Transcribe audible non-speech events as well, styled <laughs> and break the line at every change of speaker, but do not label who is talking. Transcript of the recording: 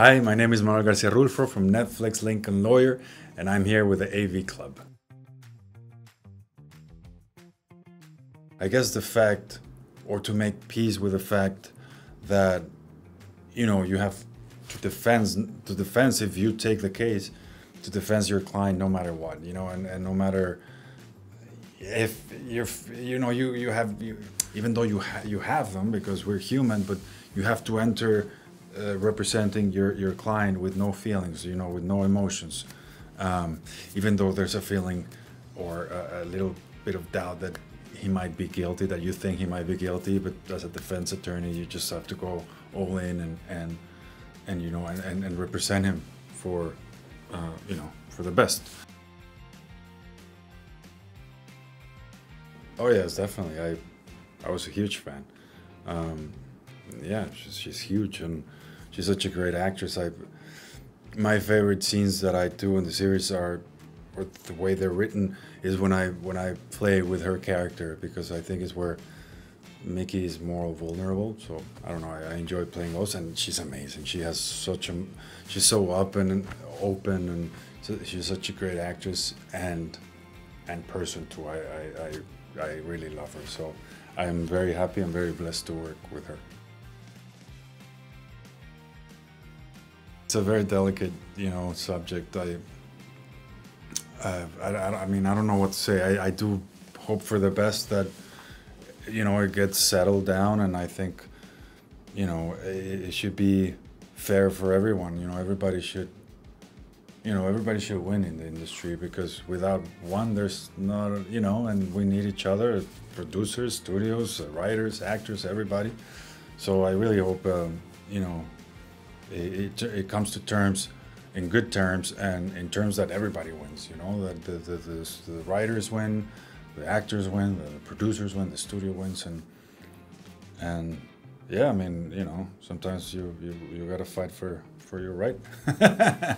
Hi, my name is Manuel Garcia Rulfo from Netflix Lincoln Lawyer, and I'm here with the AV Club. I guess the fact, or to make peace with the fact that, you know, you have to defend, to defend if you take the case, to defend your client no matter what, you know, and, and no matter if you're, you know, you, you have, you, even though you, ha you have them because we're human, but you have to enter uh, representing your, your client with no feelings, you know, with no emotions. Um, even though there's a feeling or a, a, little bit of doubt that he might be guilty, that you think he might be guilty, but as a defense attorney, you just have to go all in and, and, and you know, and, and, and represent him for, uh, you know, for the best. Oh yes, definitely. I, I was a huge fan. Um, yeah, she's, she's huge and she's such a great actress. I, my favorite scenes that I do in the series are, or the way they're written, is when I when I play with her character because I think it's where Mickey is more vulnerable. So I don't know. I, I enjoy playing those, and she's amazing. She has such a, she's so open and open, and so she's such a great actress and and person too. I I, I, I really love her. So I'm very happy. I'm very blessed to work with her. It's a very delicate, you know, subject. I, uh, I, I, mean, I don't know what to say. I, I do hope for the best that, you know, it gets settled down, and I think, you know, it, it should be fair for everyone. You know, everybody should, you know, everybody should win in the industry because without one, there's not, you know, and we need each other, producers, studios, writers, actors, everybody. So I really hope, um, you know, it, it, comes to terms in good terms and in terms that everybody wins. You know, that the, the, the, the, writers win, the actors win, the producers win, the studio wins, and and yeah, I mean, you know, sometimes you you, you got to fight for for your right. <laughs>